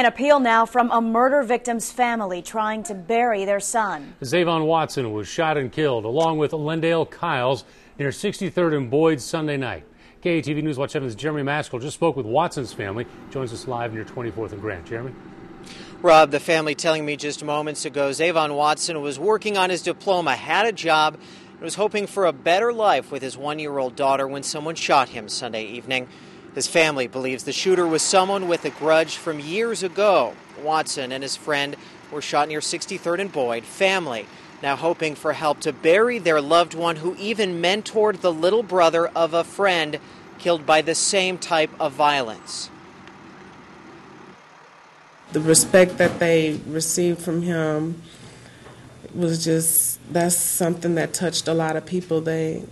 An appeal now from a murder victim's family trying to bury their son. Zavon Watson was shot and killed, along with Lendale Kyles, near 63rd and Boyd Sunday night. KETV News Watch 7's Jeremy Maskel just spoke with Watson's family. Joins us live near 24th and Grant. Jeremy? Rob, the family telling me just moments ago Zavon Watson was working on his diploma, had a job, and was hoping for a better life with his one year old daughter when someone shot him Sunday evening. His family believes the shooter was someone with a grudge from years ago. Watson and his friend were shot near 63rd and Boyd. Family now hoping for help to bury their loved one who even mentored the little brother of a friend killed by the same type of violence. The respect that they received from him was just that's something that touched a lot of people. They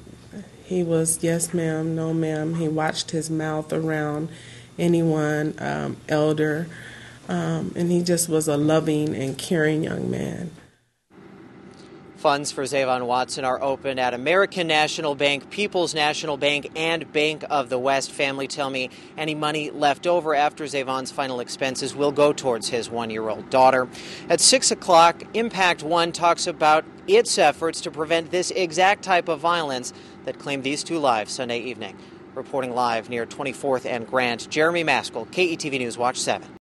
he was yes, ma'am, no, ma'am. He watched his mouth around anyone um, elder, um, and he just was a loving and caring young man. Funds for Zayvon Watson are open at American National Bank, People's National Bank, and Bank of the West. Family tell me any money left over after Zayvon's final expenses will go towards his one year old daughter. At 6 o'clock, Impact One talks about its efforts to prevent this exact type of violence that claimed these two lives Sunday evening. Reporting live near 24th and Grant, Jeremy Maskel, KETV News Watch 7.